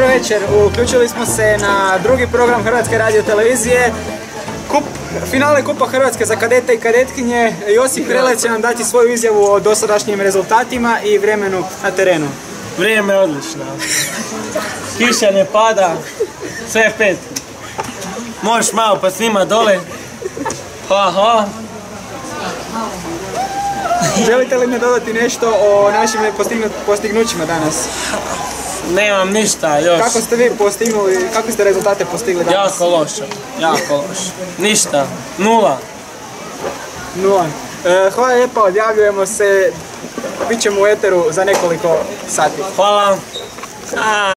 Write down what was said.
večer. Uključili smo se na drugi program Hrvatske radio televizije. Kup, finale Kupa Hrvatske za kadete i kadetkinje. Josip Krelec će nam dati svoju izjavu o dosadašnjim rezultatima i vremenu na terenu. Vrijeme je odlično. Kiša ne pada, sve je pet. Možeš malo pa snima dole. Ha, ha. Želite li mi dodati nešto o našim postignu- postignućima danas? Nemam ništa još. Kako ste vi postignuli, kakve ste rezultate postigli danas? Jako loše, jako loše. Ništa, nula. Nula. E, hvala lijepa, odjavljujemo se. Bićemo u eteru za nekoliko sati. Hvala.